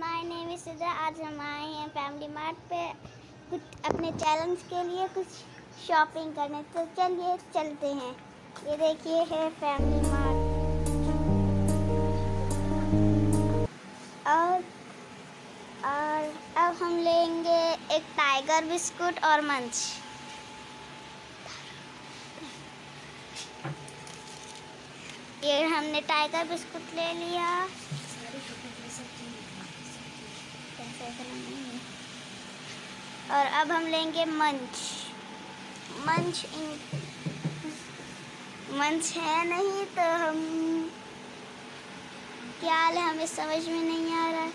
My name is Sidra आज हम आए हैं फैमिली मार्ट पे। कुछ अपने चैलेंज के लिए कुछ शॉपिंग करने। तो चलिए चलते हैं। ये देखिए है फैमिली मार्ट और और अब हम लेंगे एक टाइगर बिस्कुट और मंच ये हमने टाइगर बिस्कुट ले लिया। और अब हम लेंगे मंच। मंच इन मंच है नहीं तो हम क्या ले हमें समझ में नहीं आ रहा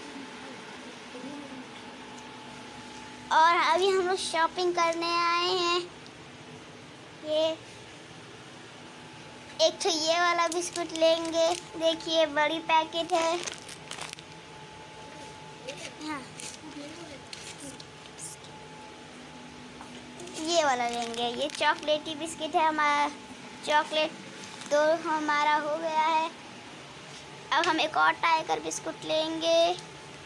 और अभी हम लोग शॉपिंग करने आए हैं। ये एक तो ये वाला बिस्कुट लेंगे। देखिए, बड़ी पैकेट है। हाँ ये वाला लेंगे। ये चॉकलेटी बिस्किट है हमारा। चॉकलेट तो हमारा हो गया है। अब हम एक और टाइगर बिस्कुट लेंगे।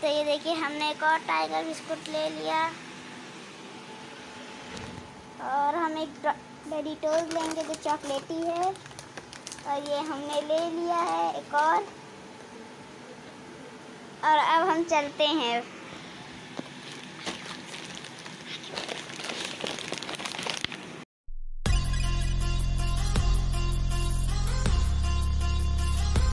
तो ये देखिए, हमने एक और टाइगर बिस्कुट ले लिया। और हम एक बेडीटोज लेंगे जो चॉकलेटी है। और ये हमने ले लिया है एक और। और अब हम चलते हैं।